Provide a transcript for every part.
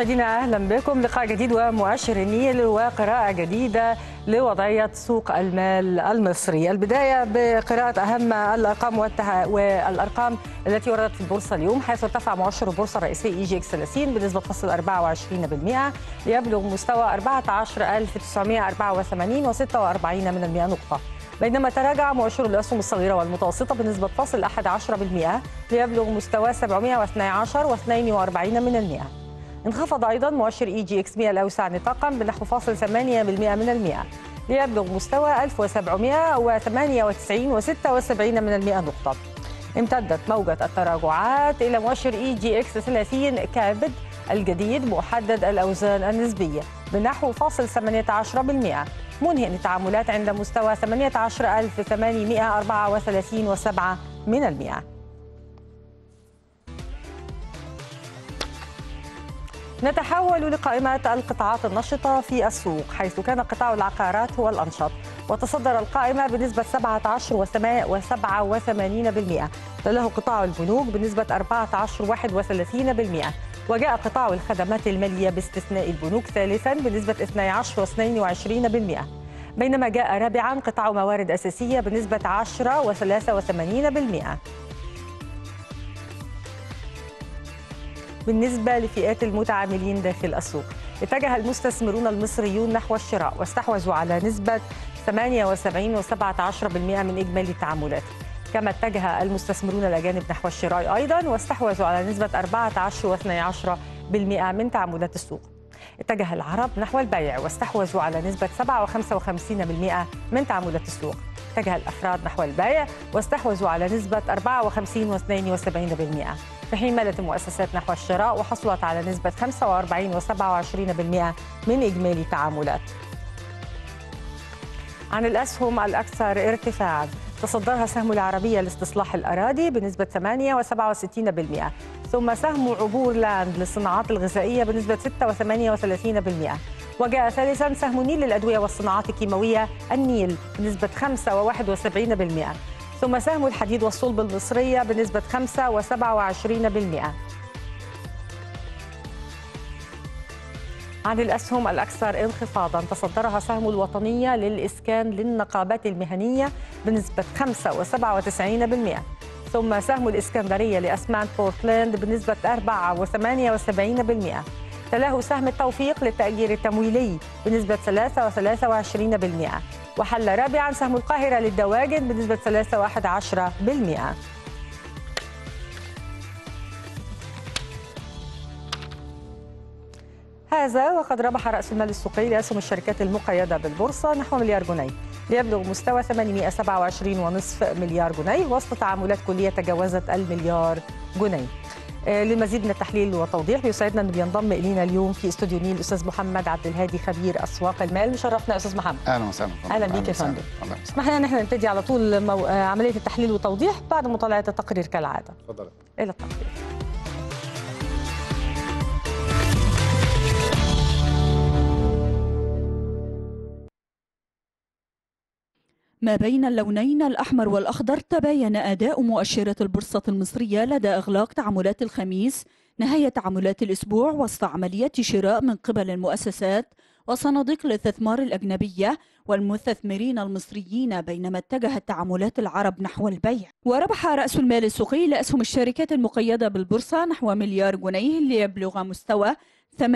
مشاهدينا أهلا بكم. لقاء جديد ومؤشر النيل وقراءه جديدة لوضعية سوق المال المصري. البداية بقراءة أهم الأرقام والتها... والأرقام التي وردت في البورصة اليوم حيث ارتفع مؤشر البورصة الرئيسي EGX 30 بنسبة فاصل 24% ليبلغ مستوى 14984 و46 من المئة نقطة. بينما تراجع مؤشر الأسهم الصغيرة والمتوسطة بنسبة فاصل 11% ليبلغ مستوى 712 و42 من المئة. انخفض أيضا مؤشر EGX 100 الأوسع نطاقا بنحو فاصل 8% من المئة ليبلغ مستوى 1798 و76 من المئة نقطة. امتدت موجة التراجعات إلى مؤشر EGX 30 capped الجديد محدد الأوزان النسبية بنحو فاصل 18% منهي التعاملات عند مستوى 18834 و7 من المئة. نتحول لقائمة القطاعات النشطة في السوق حيث كان قطاع العقارات هو الأنشط. وتصدر القائمة بنسبة 17 و87% تله قطاع البنوك بنسبة 14 و31% وجاء قطاع الخدمات المالية باستثناء البنوك ثالثا بنسبة 12 و22% بينما جاء رابعا قطاع موارد أساسية بنسبة 10 و83% بالنسبة لفئات المتعاملين داخل السوق. اتجه المستثمرون المصريون نحو الشراء واستحوذوا على نسبة 78 و17% من إجمالي التعاملات. كما اتجه المستثمرون الأجانب نحو الشراء أيضا واستحوذوا على نسبة 14 و12% من تعاملات السوق. اتجه العرب نحو البيع واستحوذوا على نسبة 7 و55% من تعاملات السوق. اتجه الأفراد نحو البيع واستحوذوا على نسبة 54 و72% في حين مالت المؤسسات نحو الشراء وحصلت على نسبة 45 و27% من إجمالي التعاملات عن الأسهم الأكثر ارتفاعا تصدرها سهم العربية لاستصلاح الأراضي بنسبة 8 و67% ثم سهم عبور لاند للصناعات الغذائية بنسبة 6 و38% وجاء ثالثا سهم نيل للأدوية والصناعات الكيماوية النيل بنسبة 5 و71% ثم سهم الحديد والصلب المصرية بنسبة 5 و27% عن الأسهم الأكثر انخفاضا تصدرها سهم الوطنية للإسكان للنقابات المهنية بنسبة 5 و97% ثم سهم الإسكندرية لأسمنت بورتلاند بنسبة 4 و78% تلاه سهم التوفيق للتأجير التمويلي بنسبة 3 و23% وحل رابعا سهم القاهرة للدواجن بنسبة 3 و11% هذا وقد ربح رأس المال السوقي لأسهم الشركات المقيدة بالبورصة نحو مليار جنيه ليبلغ مستوى 827.5 مليار جنيه وسط تعاملات كلية تجاوزت المليار جنيه. للمزيد من التحليل والتوضيح بيسعدنا انه بينضم إلينا اليوم في استوديو نيل الأستاذ محمد عبد الهادي خبير أسواق المال. مشرفنا أستاذ محمد. أهلا وسهلا. أهلا بيك يا فندم. اسمح لنا ان إحنا نبتدي على طول مو... عملية التحليل والتوضيح بعد مطالعة التقرير كالعادة. اتفضل إلى التقرير. ما بين اللونين الأحمر والأخضر تباين أداء مؤشرات البورصة المصرية لدى إغلاق تعاملات الخميس نهاية تعاملات الأسبوع وسط عمليات شراء من قبل المؤسسات وصناديق الاستثمار الأجنبية والمستثمرين المصريين بينما اتجهت تعاملات العرب نحو البيع. وربح رأس المال السوقي لأسهم الشركات المقيدة بالبورصة نحو مليار جنيه ليبلغ مستوى 827.5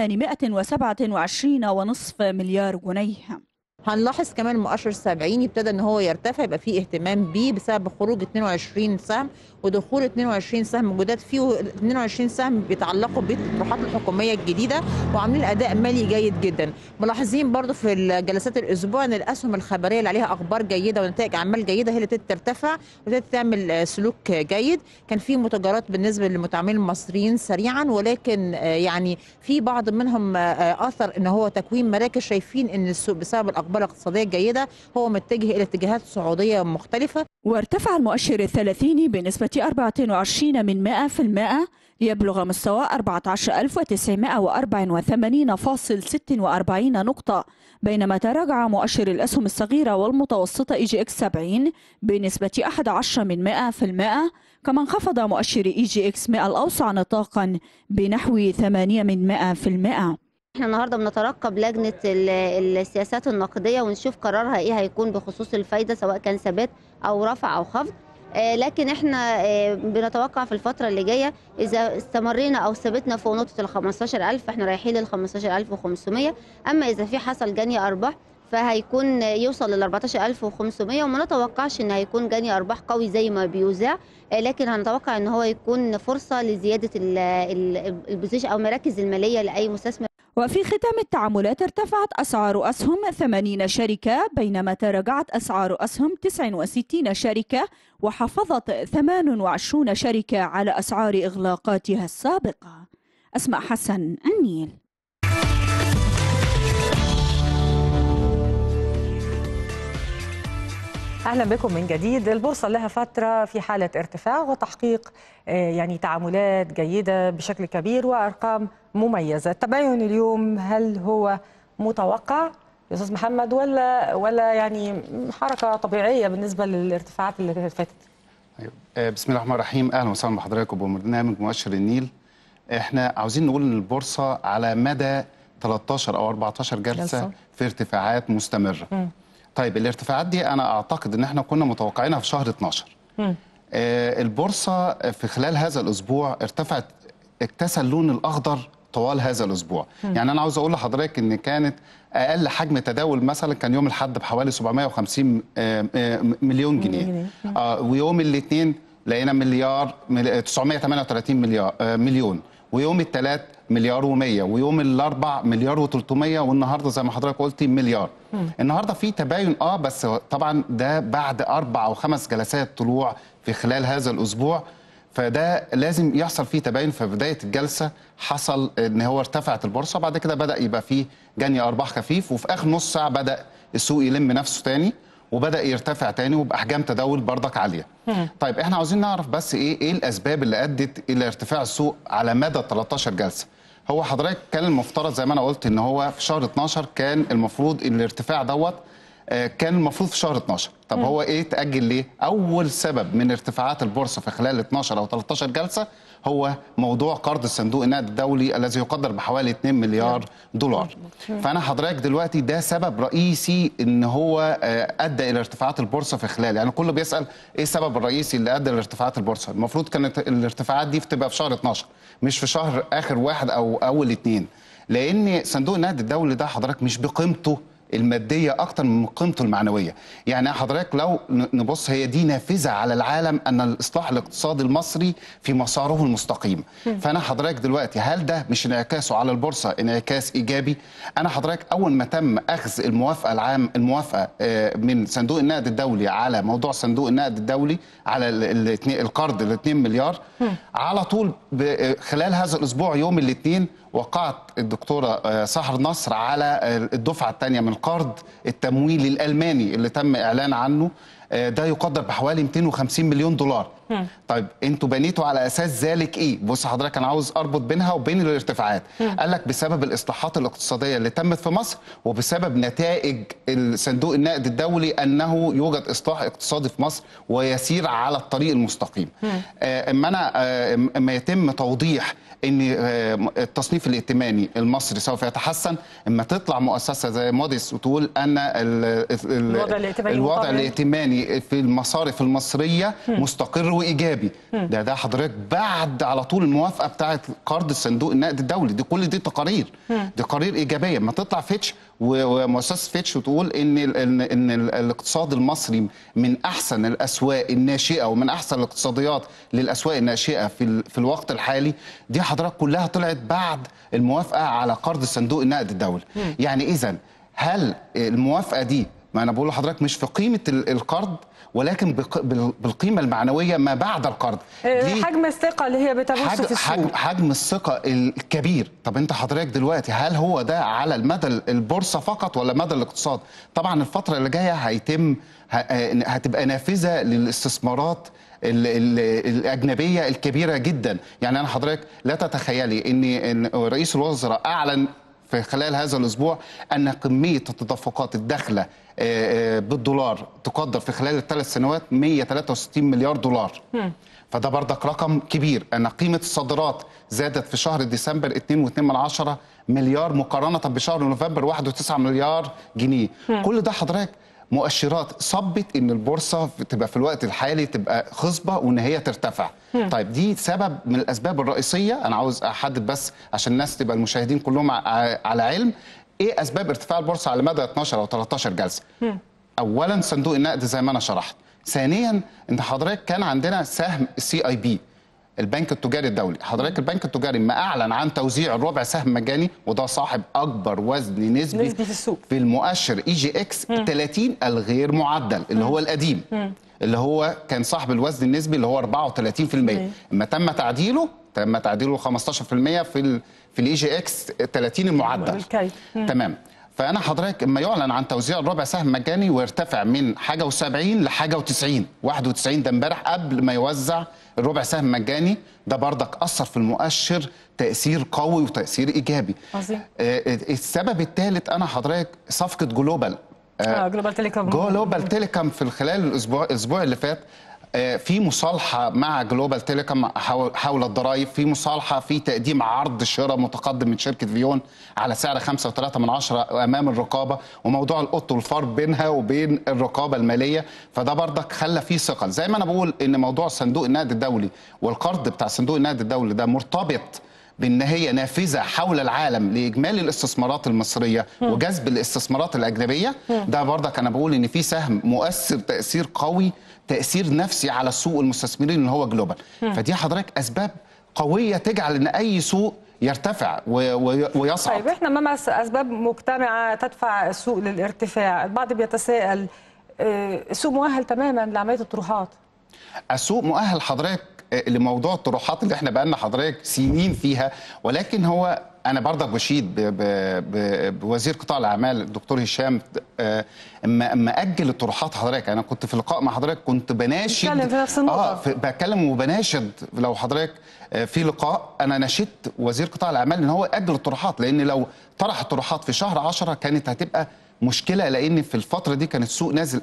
مليار جنيه. هنلاحظ كمان مؤشر 70 ابتدى إن هو يرتفع يبقى فيه اهتمام بيه بسبب خروج 22 سهم ودخول 22 سهم جداد فيه 22 سهم بيتعلقوا بالطروحات الحكومية الجديدة وعاملين أداء مالي جيد جدا. ملاحظين برضو في الجلسات الأسبوع أن الأسهم الخبرية اللي عليها أخبار جيدة ونتائج أعمال جيدة هي اللي ترتفع وابتدت تعمل سلوك جيد. كان في متجرات بالنسبة للمتعاملين المصريين سريعا ولكن يعني في بعض منهم أثر إن هو تكوين مراكز شايفين إن السوق بسبب الأخبار الاقتصادية الجيدة هو متجه إلى اتجاهات صعوديه مختلفة. وارتفع المؤشر الثلاثيني بنسبة 24 من 100 في المئة ليبلغ مستوى 14984.46 نقطة بينما تراجع مؤشر الأسهم الصغيرة والمتوسطة EGX 70 بنسبة 11 من 100 في المئة كما انخفض مؤشر EGX 100 الأوسع نطاقا بنحو 8 من 100 في المئة. إحنا النهارده بنترقب لجنة ال- السياسات النقدية ونشوف قرارها إيه هيكون بخصوص الفايدة سواء كان ثبات أو رفع أو خفض. لكن إحنا آه، بنتوقع في الفترة اللي جاية إذا استمرينا أو ثبتنا فوق نقطة ال 15000 إحنا رايحين لل 15500 أما إذا في حصل جني أرباح فهيكون يوصل لل 14500 وما نتوقعش إن هيكون جني أرباح قوي زي ما بيوزع. آه، لكن هنتوقع إن هو يكون فرصة لزيادة ال- ال- البوزيشن أو المراكز المالية لأي مستثمر وفي ختام التعاملات ارتفعت أسعار أسهم 80 شركة بينما تراجعت أسعار أسهم 69 شركة وحافظت 28 شركة على أسعار إغلاقاتها السابقة. أسماء حسن النيل. أهلا بكم من جديد. البورصة لها فترة في حالة ارتفاع وتحقيق آه، يعني تعاملات جيدة بشكل كبير وأرقام مميزة. التباين اليوم هل هو متوقع؟ يا أستاذ محمد ولا ولا يعني حركة طبيعية بالنسبة للارتفاعات اللي فاتت؟ أيوة. آه، بسم الله الرحمن الرحيم. أهلا وسهلا بحضراتكم ببرنامج مؤشر النيل. إحنا عاوزين نقول إن البورصة على مدى 13 أو 14 جلسة, جلسة. في ارتفاعات مستمرة. طيب الارتفاعات دي أنا أعتقد إن إحنا كنا متوقعينها في شهر 12 مم. آه البورصة في خلال هذا الأسبوع ارتفعت اكتسى اللون الأخضر طوال هذا الأسبوع. يعني أنا عاوز أقول لحضرتك إن كانت أقل حجم تداول مثلا كان يوم الأحد بحوالي 750 آه، آه، مليون جنيه. آه ويوم الاثنين لقينا مليار مل- 938 مليار آه مليون. ويوم الثلاث مليار و100 ويوم الأربع مليار و300 والنهاردة زي ما حضرتك قلتي مليار. النهارده في تباين آه بس طبعا ده بعد أربع أو خمس جلسات طلوع في خلال هذا الأسبوع. فده لازم يحصل فيه تباين في بداية الجلسة حصل إن هو ارتفعت البورصة بعد كده بدأ يبقى فيه جني أرباح خفيف وفي آخر نص ساعة بدأ السوق يلم نفسه تاني وبدأ يرتفع تاني وباحجام تداول بردك عالية. طيب إحنا عاوزين نعرف بس إيه إيه الأسباب اللي أدت إلى ارتفاع السوق على مدى 13 جلسة. هو حضرتك كان المفترض زي ما أنا قلت إن هو في شهر 12 كان المفروض الارتفاع دوت كان المفروض في شهر 12 طب هو إيه تأجل ليه؟ أول سبب من ارتفاعات البورصة في خلال 12 أو 13 جلسة هو موضوع قرض الصندوق النقد الدولي الذي يقدر بحوالي 2 مليار دولار. فأنا حضرتك دلوقتي ده سبب رئيسي إن هو آه، أدى إلى ارتفاعات البورصة في خلال. يعني كله بيسأل إيه السبب الرئيسي اللي أدى لارتفاعات البورصة؟ المفروض كانت الارتفاعات دي تبقى في شهر 12 مش في شهر آخر واحد أو أول اتنين. لأن صندوق النقد الدولي ده حضرتك مش بقيمته المادية أكتر من قيمته المعنوية. يعني حضرتك لو نبص هي دي نافذة على العالم أن الإصلاح الاقتصادي المصري في مساره المستقيم. فأنا حضرتك دلوقتي هل ده مش انعكاسه على البورصة؟ انعكاس إيجابي. أنا حضرتك أول ما تم أخذ الموافقة العام الموافقة آه، من صندوق النقد الدولي على موضوع صندوق النقد الدولي على القرض ال 2 مليار على طول خلال هذا الأسبوع يوم الاثنين وقعت الدكتورة آه، سحر نصر على الدفعة الثانية من القرض التمويلي الألماني اللي تم إعلان عنه آه، ده يقدر بحوالي 250 مليون دولار. طيب أنتوا بنيتوا على أساس ذلك إيه؟ بص حضرتك أنا عاوز أربط بينها وبين الارتفاعات. قال لك بسبب الإصلاحات الاقتصادية اللي تمت في مصر وبسبب نتائج الصندوق النقد الدولي أنه يوجد إصلاح اقتصادي في مصر ويسير على الطريق المستقيم. آه، أما أنا آه، أما يتم توضيح إن آه، التصنيف الائتماني المصري سوف يتحسن أما تطلع مؤسسة زي موديس وتقول أن ال- ال- الوضع الائتماني الوضع. الائتماني في المصارف المصرية مستقر وايجابي ده ده حضرتك بعد على طول الموافقة بتاعه قرض الصندوق النقد الدولي. دي كل دي تقارير. دي قرارير إيجابية. ما تطلع فيتش ومؤسسة فيتش وتقول إن ال- ان ال- الاقتصاد المصري من أحسن الأسواق الناشئة ومن أحسن الاقتصاديات للأسواق الناشئة في في الوقت الحالي. دي حضرتك كلها طلعت بعد الموافقة على قرض الصندوق النقد الدولي. يعني اذا هل الموافقة دي ما أنا بقول لحضرتك مش في قيمة ال- القرض ولكن بالقيمة المعنوية ما بعد القرض. آه، حجم الثقة اللي هي بتبث حجم, في السوق. حجم الثقة الكبير. طب انت حضرتك دلوقتي هل هو ده على المدى البورصة فقط ولا مدى الاقتصاد؟ طبعا الفترة اللي جاية هيتم ه- هتبقى نافذة للاستثمارات ال ال الأجنبية الكبيرة جدا. يعني أنا حضرتك لا تتخيلي ان رئيس الوزراء أعلن في خلال هذا الأسبوع أن كمية التدفقات الداخلة آه، آه، بالدولار تقدر في خلال الثلاث سنوات 163 مليار دولار. فده بردك رقم كبير أن قيمة الصادرات زادت في شهر ديسمبر 2.2 مليار مقارنة بشهر نوفمبر 1.9 مليار جنيه. كل ده حضرتك مؤشرات صبت إن البورصة تبقى في الوقت الحالي تبقى خصبة وإن هي ترتفع. طيب دي سبب من الأسباب الرئيسية. أنا عاوز أحدد بس عشان الناس تبقى المشاهدين كلهم على علم. إيه أسباب ارتفاع البورصة على مدى 12 أو 13 جلسة؟ اولا صندوق النقد زي ما أنا شرحت. ثانيا ان حضرتك كان عندنا سهم السي اي بي البنك التجاري الدولي. حضرتك البنك التجاري ما أعلن عن توزيع الربع سهم مجاني وده صاحب أكبر وزن نسبي نسبي في السوق. في المؤشر EGX 30 الغير معدل اللي هو القديم. اللي هو كان صاحب الوزن النسبي اللي هو 34% أما تم تعديله تم تعديله 15% في ال في ال EGX 30 المعدل. تمام. فأنا حضرتك اما يعلن عن توزيع الربع سهم مجاني ويرتفع من حاجة و70 لحاجة و90 91 ده امبارح قبل ما يوزع الربع سهم مجاني. ده بردك أثر في المؤشر تأثير قوي وتأثير إيجابي. عظيم. آه، السبب الثالث أنا حضرتك صفقة Global. آه، Global Telecom. Global Telecom في خلال الأسبوع الأسبوع اللي فات. آه، في مصالحة مع Global Telecom حول حول الضرائب في مصالحة في تقديم عرض شراء متقدم من شركة VEON على سعر 5.3 من عشرة أمام الرقابة وموضوع القط والفار بينها وبين الرقابة المالية. فده برضك خلى فيه ثقل زي ما أنا بقول إن موضوع صندوق النقد الدولي والقرض بتاع صندوق النقد الدولي ده مرتبط بأن هي نافذة حول العالم لإجمالي الاستثمارات المصرية وجذب الاستثمارات الأجنبية. ده برضك أنا بقول إن في سهم مؤثر تأثير قوي تأثير نفسي على سوق المستثمرين اللي هو جلوبال. فدي حضرتك أسباب قوية تجعل إن أي سوق يرتفع ويصعد. طيب إحنا امام أس- أسباب مجتمعه تدفع السوق للارتفاع. البعض بيتساءل آه، السوق مؤهل تماما لعملية الطروحات. السوق مؤهل حضرتك لموضوع الطروحات اللي إحنا بقالنا حضرتك سنين فيها ولكن هو أنا برضك بشيد بوزير قطاع الأعمال الدكتور هشام آه، اما أما أجل الطروحات حضرتك أنا كنت في لقاء مع حضرتك كنت بناشد بنتكلم في نفس النقطة. آه بتكلم وبناشد لو حضرتك آه، في لقاء أنا ناشدت وزير قطاع الأعمال إن هو ياجل الطروحات لأن لو طرح الطروحات في شهر 10 كانت هتبقى مشكلة لأن في الفترة دي كان السوق نازل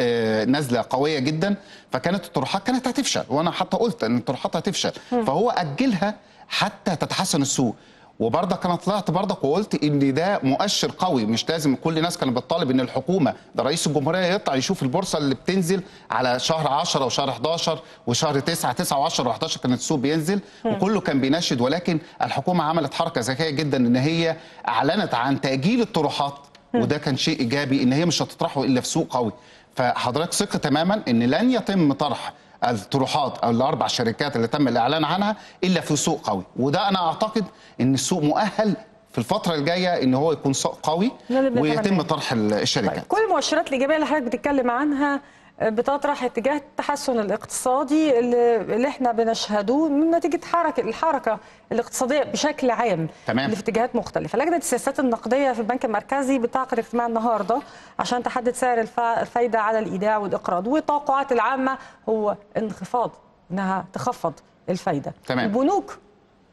آه، نازلة قوية جدا فكانت الطروحات كانت هتفشل وأنا حتى قلت إن الطروحات هتفشل. فهو أجلها حتى تتحسن السوق. وبرضك أنا طلعت برضك وقلت إن ده مؤشر قوي مش لازم كل الناس كانت بتطالب إن الحكومة ده رئيس الجمهورية يطلع يشوف البورصة اللي بتنزل على شهر 10 وشهر 11 وشهر 9 9 و10 و11 كان السوق بينزل. وكله كان بيناشد ولكن الحكومة عملت حركة ذكية جدا إن هي أعلنت عن تأجيل الطروحات. وده كان شيء إيجابي إن هي مش هتطرحه إلا في سوق قوي. فحضرتك ثق تماما إن لن يتم طرح الطروحات أو الأربع شركات اللي تم الإعلان عنها إلا في سوق قوي وده أنا أعتقد إن السوق مؤهل في الفترة الجاية إن هو يكون سوق قوي. ويتم طرح الشركات طيب كل المؤشرات الإيجابية اللي حضرتك بتتكلم عنها بتطرح اتجاه التحسن الاقتصادي اللي, إحنا بنشهده من نتيجة حركه الحركة الاقتصادية بشكل عام تمام. اللي في اتجاهات مختلفة لجنة السياسات النقدية في البنك المركزي بتعقد اجتماع النهارده عشان تحدد سعر الفا- الفايدة على الإيداع والإقراض والتوقعات العامة هو انخفاض إنها تخفض الفايدة تمام. البنوك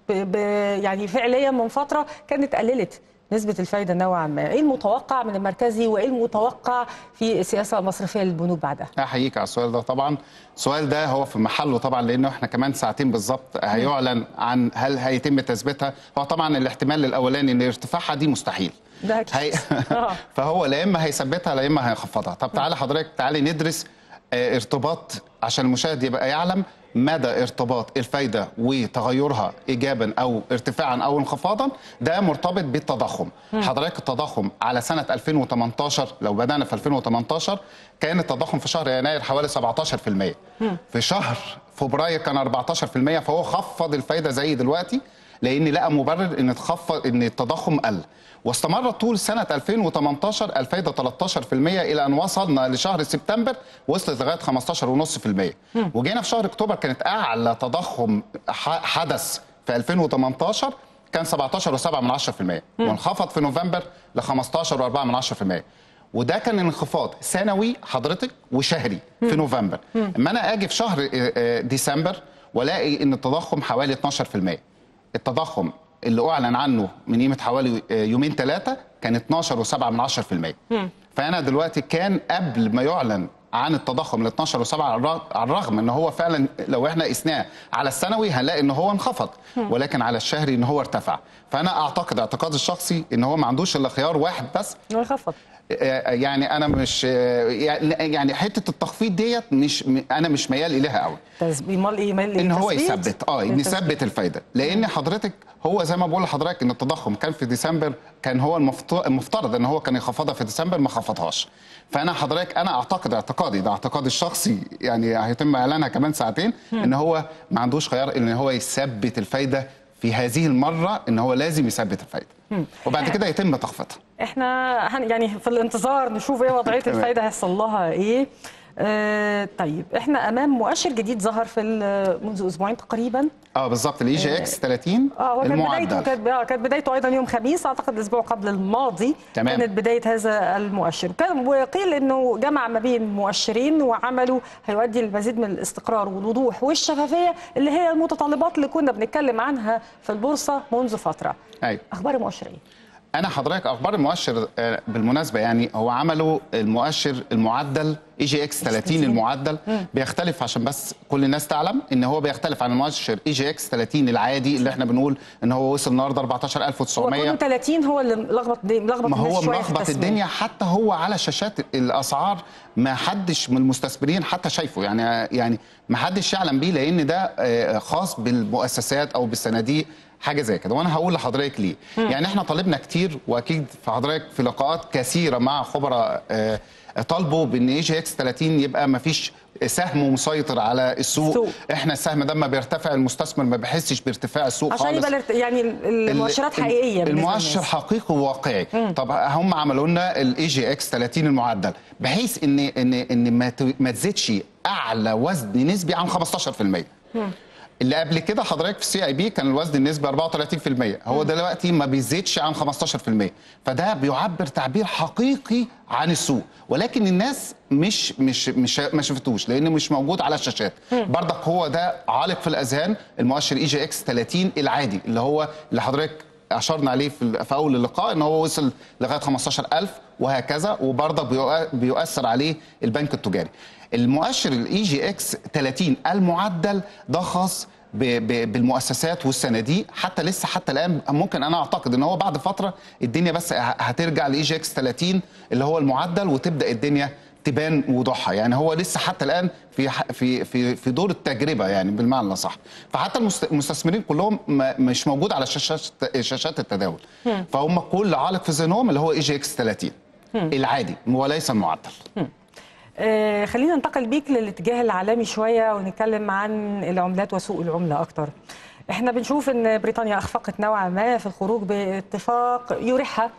ب... ب... يعني فعليا من فترة كانت قللت نسبة الفايدة نوعا ما، إيه المتوقع من المركزي وإيه المتوقع في السياسة المصرفية للبنوك بعدها؟ أحييك على السؤال ده. طبعا السؤال ده هو في محله طبعا لأنه إحنا كمان ساعتين بالظبط هيعلن عن هل هيتم تثبيتها. هو طبعا الاحتمال الأولاني إن ارتفاعها دي مستحيل. ده أكيد. هي... آه. فهو لا إما هيثبتها لا إما هيخفضها. طب تعالى حضرتك تعالي ندرس آه، ارتباط عشان المشاهد يبقى يعلم. مدى ارتباط الفايدة وتغيرها ايجابا أو ارتفاعا أو انخفاضا ده مرتبط بالتضخم. حضرتك التضخم على سنة 2018 لو بدأنا في 2018 كان التضخم في شهر يناير حوالي 17% في شهر فبراير كان 14% فهو خفض الفايدة زي دلوقتي لأن لقى مبرر إن تخفض إن التضخم قل. واستمرت طول سنة 2018 الفايده 13% إلى أن وصلنا لشهر سبتمبر وصلت لغاية 15.5% وجينا في شهر أكتوبر كانت أعلى تضخم حدث في 2018 كان 17.7% وانخفض في نوفمبر ل 15.4% وده كان انخفاض سنوي حضرتك وشهري في نوفمبر. أما أنا آجي في شهر ديسمبر والاقي إن التضخم حوالي 12% التضخم اللي أعلن عنه من قيمة حوالي آه، يومين ثلاثة كان 12.7 من 10% فأنا دلوقتي كان قبل ما يعلن عن التضخم ل 12.7 على الرغ- على الرغم إن هو فعلا لو إحنا قسناه على السنوي هنلاقي إن هو انخفض ولكن على الشهري إن هو ارتفع. فأنا أعتقد اعتقادي الشخصي إن هو ما عندوش إلا خيار واحد بس. انخفض. آه، يعني أنا مش آه، يعني حتة التخفيض ديت مش أنا مش ميال إليها قوي امال إيه؟ مال إن هو؟ يثبت آه إن يثبت الفايدة. لأن حضرتك هو زي ما بقول لحضرتك إن التضخم كان في ديسمبر كان هو المفت- المفترض إن هو كان يخفضها في ديسمبر ما خفضهاش. فأنا حضرتك أنا أعتقد اعتقادي ده اعتقادي الشخصي يعني هيتم إعلانها كمان ساعتين إن هو ما عندوش خيار إن هو يثبت الفايدة في هذه المرة إن هو لازم يثبت الفايدة. وبعد كده يتم تخفيضها. إحنا هن يعني في الانتظار نشوف إيه وضعية. الفايدة هيحصل لها إيه. آه طيب إحنا امام مؤشر جديد ظهر في منذ أسبوعين تقريبا. آه بالظبط ال EGX 30 آه هو كانت بدايته كانت آه، كانت بدايته أيضا يوم خميس أعتقد الأسبوع قبل الماضي تمام. كانت بداية هذا المؤشر. كان وقيل إنه جمع ما بين مؤشرين وعمله هيؤدي لمزيد من الاستقرار والوضوح والشفافية اللي هي المتطلبات اللي كنا بنتكلم عنها في البورصة منذ فترة. أيوه أخبار المؤشر إيه أنا حضرتك أخبار المؤشر آه، بالمناسبة يعني هو عملوا المؤشر المعدل EGX 30 المعدل بيختلف عشان بس كل الناس تعلم إن هو بيختلف عن المؤشر EGX 30 العادي اللي إحنا بنقول إن هو وصل النهارده هو كونه 14900 30 هو اللي ملخبط ملخبط ما هو ملخبط. الدنيا حتى هو على شاشات الأسعار ما حدش من المستثمرين حتى شايفه. يعني يعني ما حدش يعلم بيه لأن ده آه، خاص بالمؤسسات أو بالصناديق حاجة زي كده. وأنا هقول لحضرتك ليه. يعني إحنا طالبنا كتير وأكيد في حضرتك في لقاءات كثيرة مع خبراء آه، طالبوا بإن EGX 30 يبقى ما فيش سهم مسيطر على السوق. السوق. إحنا السهم ده ما بيرتفع المستثمر ما بيحسش بارتفاع السوق عشان خالص. يبقى الارت- يعني المؤشرات ال- حقيقية المؤشر. حقيقي وواقعي. طب هم عملوا لنا ال EGX 30 المعدل بحيث إن إن إن ما تزيدش أعلى وزن نسبي عن 15% اللي قبل كده حضرتك في ال CIB كان الوزن النسبي 34% هو دلوقتي ما بيزيدش عن 15% فده بيعبر تعبير حقيقي عن السوق. ولكن الناس مش مش مش ما شفتوش لأنه مش موجود على الشاشات. برضك هو ده عالق في الأذهان المؤشر EGX 30 العادي اللي هو اللي حضرتك أشرنا عليه في, أول اللقاء إن هو وصل لغاية 15000 وهكذا وبرضه بيؤ- بيؤثر عليه البنك التجاري. المؤشر ال EGX 30 المعدل ده خاص بالمؤسسات والصناديق حتى لسه حتى الآن ممكن أنا أعتقد إن هو بعد فترة الدنيا بس هترجع ل EGX 30 اللي هو المعدل وتبدأ الدنيا تبان وضوحها يعني هو لسه حتى الآن في في في في دور التجربة يعني بالمعنى الأصح. فحتى المست- المستثمرين كلهم مش موجود على شاشات شاشات التداول. فهم كل عالق في ذهنهم اللي هو EGX 30 العادي وليس المعدل. آه، خلينا ننتقل بيك للاتجاه العالمي شوية ونتكلم عن العملات وسوق العملة أكتر. إحنا بنشوف إن بريطانيا أخفقت نوعا ما في الخروج باتفاق يريحها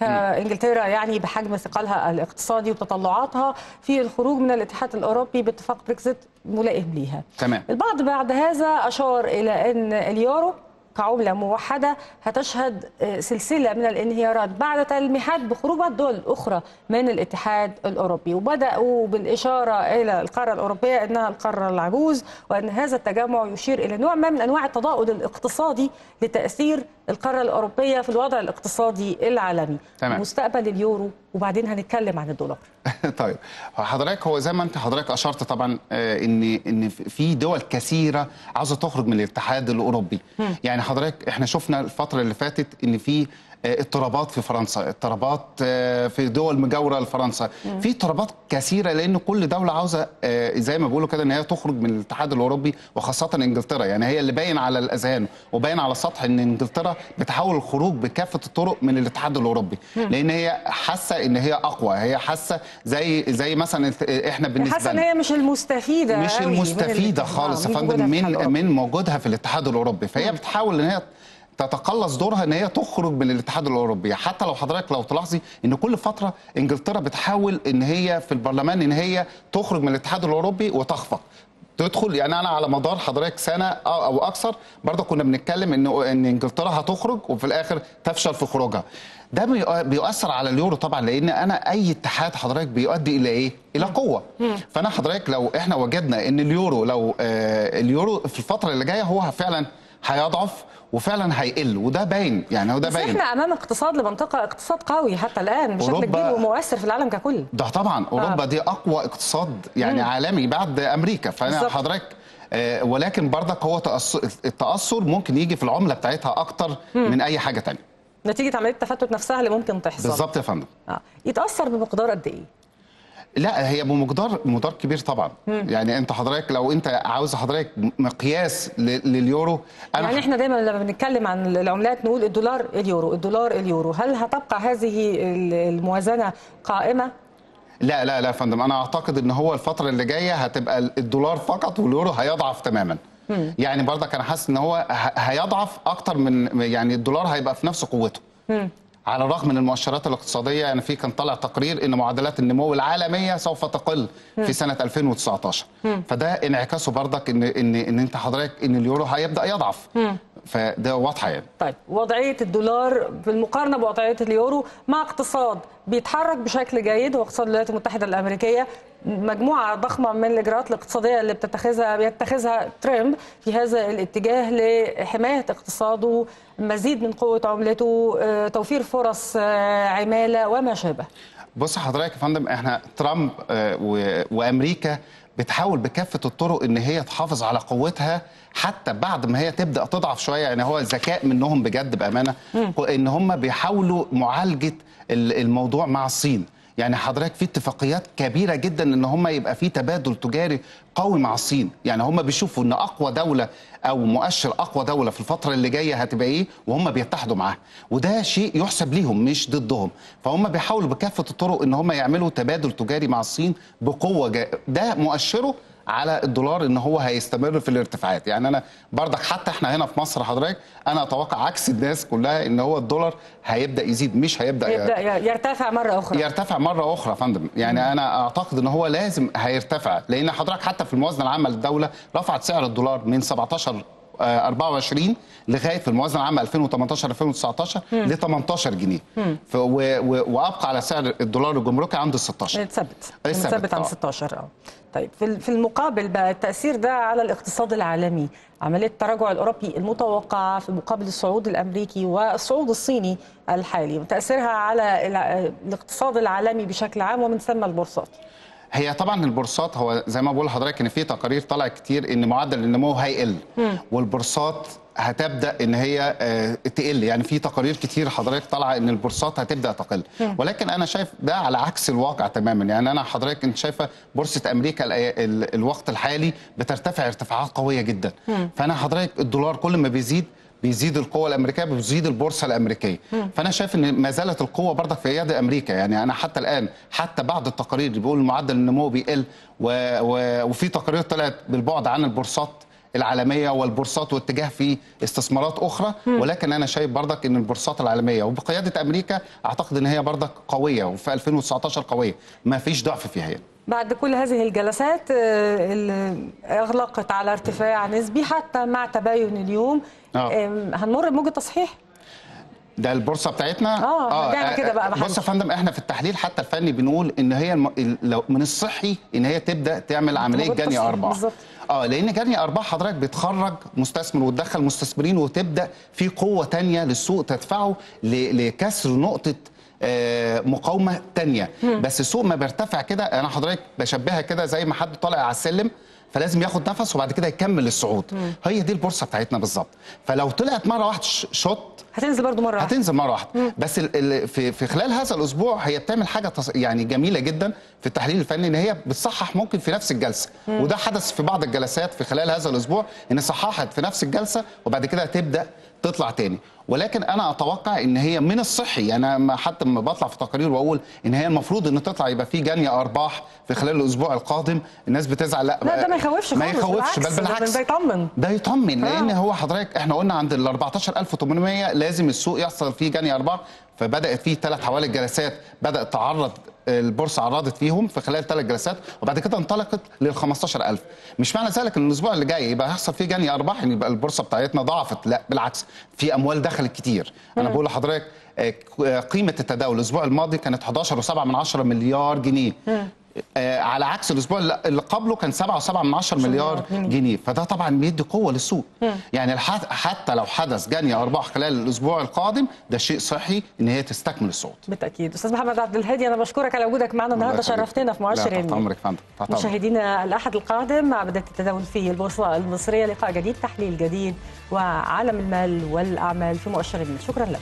كإنجلترا يعني بحجم ثقلها الاقتصادي وتطلعاتها في الخروج من الاتحاد الأوروبي باتفاق بريكزيت ملائم ليها. تمام البعض بعد هذا أشار إلى أن اليورو كعملة موحدة هتشهد آه، سلسلة من الانهيارات بعد تلميحات بخروج بعض الدول الأخرى من الاتحاد الأوروبي. وبدأوا بالإشارة إلى القارة الأوروبية أنها القارة العجوز وأن هذا التجمع يشير إلى نوع ما من أنواع التضاؤل الاقتصادي لتأثير القارة الأوروبية في الوضع الاقتصادي العالمي تمام. مستقبل اليورو وبعدين هنتكلم عن الدولار. طيب حضرتك هو زي ما انت حضرتك أشرت طبعا آه، إن إن في دول كثيرة عاوزة تخرج من الاتحاد الأوروبي. يعني حضرتك إحنا شفنا الفترة اللي فاتت إن في اضطرابات في فرنسا اضطرابات آه، في دول مجاورة لفرنسا. في اضطرابات كثيرة لأن كل دولة عاوزة آه، زي ما بيقولوا كده إن هي تخرج من الاتحاد الأوروبي وخاصة إنجلترا. يعني هي اللي باين على الاذهان وباين على السطح إن إنجلترا بتحاول الخروج بكافة الطرق من الاتحاد الأوروبي. لأن هي حاسة إن هي أقوى هي حاسة زي زي مثلا إحنا بالنسبة أن لنا. هي مش المستفيدة مش المستفيدة خالص آه، يا من فندم من. من وجودها في الاتحاد الأوروبي. فهي بتحاول إن هي تتقلص دورها إن هي تخرج من الاتحاد الأوروبي. حتى لو حضرتك لو تلاحظي إن كل فترة إنجلترا بتحاول إن هي في البرلمان إن هي تخرج من الاتحاد الأوروبي وتخفق. تدخل يعني أنا على مدار حضرتك سنة أو أكثر برضه كنا بنتكلم ان إن إنجلترا هتخرج وفي الآخر تفشل في خروجها. ده بيؤ- بيؤثر على اليورو طبعا لأن أنا أي اتحاد حضرتك بيؤدي إلى إيه؟ إلى قوة. فأنا حضرتك لو إحنا وجدنا إن اليورو لو آه اليورو في الفترة اللي جاية هو فعلا هيضعف وفعلا هيقل وده باين يعني هو ده بس باين. إحنا أمام اقتصاد لمنطقة اقتصاد قوي حتى الآن بشكل كبير ومؤثر في العالم ككل. ده طبعا أوروبا دي أقوى اقتصاد يعني عالمي بعد أمريكا. فأنا بالظبط. حضرتك آه، ولكن برضك هو التأثر ممكن يجي في العملة بتاعتها أكتر من أي حاجة تانية. نتيجة عملية التفتت نفسها اللي ممكن تحصل. بالظبط يا فندم. آه. يتأثر بمقدار قد إيه؟ لا هي بمقدار مقدار كبير طبعا. يعني أنت حضرتك لو أنت عاوز حضرتك مقياس لليورو أنا يعني إحنا دايما لما بنتكلم عن العملات نقول الدولار اليورو الدولار اليورو. هل هتبقى هذه ال- الموازنة قائمة؟ لا لا لا يا فندم. أنا أعتقد إن هو الفترة اللي جاية هتبقى الدولار فقط واليورو هيضعف تماما. يعني برضك أنا حاسس إن هو هيضعف أكتر من يعني الدولار هيبقى في نفس قوته. على الرغم من المؤشرات الاقتصادية يعني في كان طالع تقرير إن معدلات النمو العالمية سوف تقل في سنة 2019 فده انعكاسه برضك ان ان إن أنت حضرتك إن اليورو هيبدأ يضعف. فده واضحة يعني. طيب وضعية الدولار بالمقارنه بوضعية اليورو مع اقتصاد بيتحرك بشكل جيد هو اقتصاد الولايات المتحدة الأمريكية مجموعة ضخمة من الإجراءات الاقتصادية اللي بتتخذها بيتخذها ترامب في هذا الاتجاه لحماية اقتصاده مزيد من قوة عملته آه، توفير فرص آه، عمالة وما شابه. بص حضرتك يا فندم إحنا ترامب آه، وأمريكا بتحاول بكافة الطرق إن هي تحافظ على قوتها حتى بعد ما هي تبدأ تضعف شوية يعني هو ذكاء منهم بجد بأمانة ان هم بيحاولوا معالجة ال- الموضوع مع الصين. يعني حضرتك في اتفاقيات كبيرة جدا إن هم يبقى في تبادل تجاري قوي مع الصين. يعني هم بيشوفوا إن أقوى دولة أو مؤشر أقوى دولة في الفترة اللي جاية هتبقى إيه؟ وهم بيتحدوا معاها. وده شيء يحسب ليهم مش ضدهم. فهم بيحاولوا بكافة الطرق إن هم يعملوا تبادل تجاري مع الصين بقوة جا... ده مؤشره على الدولار إن هو هيستمر في الارتفاعات. يعني أنا برضك حتى إحنا هنا في مصر حضرتك أنا أتوقع عكس الناس كلها إن هو الدولار هيبدأ يزيد مش هيبدأ يبدأ يرتفع مرة أخرى. يرتفع مرة أخرى يا فندم. يعني أنا أعتقد إن هو لازم هيرتفع لأن حضرتك حتى في الموازنة العامة للدولة رفعت سعر الدولار من 17 آه، 24 لغاية في الموازنة العامة 2018 2019 ل 18 جنيه. ف- و- و- وأبقى على سعر الدولار الجمركي عند ال 16 ثبت أي ثبت، ثبت عن آه. 16 آه. طيب في ال- في المقابل بقى التأثير ده على الاقتصاد العالمي. عملية التراجع الأوروبي المتوقعة في مقابل الصعود الأمريكي والصعود الصيني الحالي وتأثيرها على الاقتصاد العالمي بشكل عام ومن ثم البورصات. هي طبعا البورصات هو زي ما بقول لحضرتك إن في تقارير طلعت كتير إن معدل النمو هيقل. والبورصات هتبدأ إن هي آه، تقل. يعني في تقارير كتير حضرتك طالعة إن البورصات هتبدأ تقل. ولكن أنا شايف ده على عكس الواقع تماما. يعني أنا حضرتك أنت شايفة بورصة أمريكا الوقت الحالي بترتفع ارتفاعات قوية جدا. فأنا حضرتك الدولار كل ما بيزيد بيزيد القوة الأمريكية بيزيد البورصة الأمريكية. فأنا شايف أن ما زالت القوة برضك في يد أمريكا. يعني أنا حتى الآن حتى بعد التقارير اللي بيقول معدل النمو بيقل و... و... وفي تقارير طلعت بالبعد عن البورصات العالمية والبورصات واتجاه في استثمارات أخرى. ولكن أنا شايف برضك أن البورصات العالمية وبقيادة أمريكا أعتقد أن هي برضك قوية وفي 2019 قوية. ما فيش ضعف فيها يعني. بعد كل هذه الجلسات آه، اللي أغلقت على ارتفاع نسبي حتى مع تباين اليوم آه. آم، هنمر بموجة تصحيح ده البورصة بتاعتنا آه، رجعنا كده بقى. بص يا فندم إحنا في التحليل حتى الفني بنقول إن هي لو من الصحي إن هي تبدأ تعمل عملية جني ارباح بالظبط. آه لأن جني ارباح حضرتك بتخرج مستثمر وتدخل مستثمرين وتبدأ في قوة تانية للسوق تدفعه. لكسر نقطة آه، مقاومة تانية. بس السوق ما بيرتفع كده أنا حضرتك بشبهها كده زي ما حد طالع على السلم فلازم ياخد نفس وبعد كده يكمل الصعود. هي دي البورصة بتاعتنا بالظبط. فلو طلعت مرة واحدة شوت هتنزل برضو مرة واحدة. هتنزل مرة واحدة. بس ال ال في في خلال هذا الأسبوع هي بتعمل حاجة. يعني جميلة جدا في التحليل الفني إن هي بتصحح ممكن في نفس الجلسة. وده حدث في بعض الجلسات في خلال هذا الأسبوع إن صححت في نفس الجلسة وبعد كده تبدأ تطلع تاني. ولكن أنا أتوقع إن هي من الصحي. يعني أنا حتى لما بطلع في تقارير وأقول إن هي المفروض إن تطلع يبقى في جني أرباح في خلال الأسبوع القادم الناس بتزعل. لا لا ده ما يخوفش ما يخوفش بل بالعكس ده يطمن. ده يطمن لأن آه. هو حضرتك إحنا قلنا عند ال 14800 لا لازم السوق يحصل فيه جني أرباح. فبدات فيه ثلاث حوالي جلسات بدات تعرض البورصة عرضت فيهم في خلال ثلاث جلسات وبعد كده انطلقت لل 15000 مش معنى ذلك إن الأسبوع اللي جاي يبقى هيحصل فيه جني أرباح إن يبقى البورصة بتاعتنا ضعفت لا بالعكس في أموال دخلت كتير. أنا بقول لحضرتك آه، قيمة التداول الأسبوع الماضي كانت 11.7 من 10 مليار جنيه. على عكس الأسبوع اللي قبله كان 7.7 من 10 مليار جنيه. فده طبعا بيدي قوة للسوق. يعني حتى لو حدث جني أرباح خلال الأسبوع القادم ده شيء صحي إن هي تستكمل الصعود. بالتأكيد. أستاذ محمد عبد الهادي أنا بشكرك على وجودك معنا النهارده. شرفتنا في مؤشر أمرك يا فندم. مشاهدينا الأحد القادم. مع بداية التداول في البورصة المصرية لقاء جديد تحليل جديد وعالم المال والأعمال في مؤشر شكرا لك.